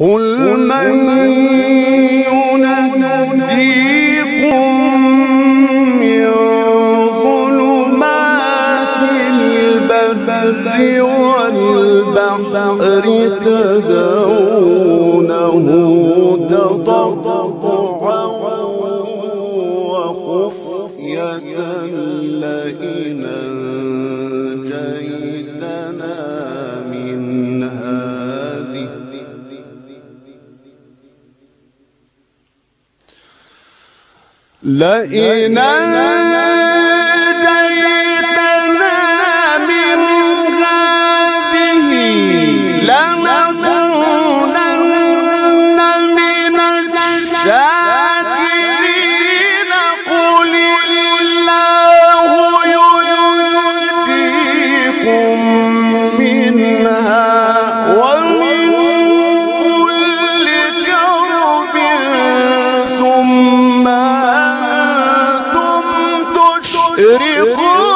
قل من ينجيكم من ظلمات البر والبحر تدعونه تضرعا وخفية لئن لئن أنجيتنا من هذه لنكونن من الشاكرين. قل الله ينجيكم Perigo!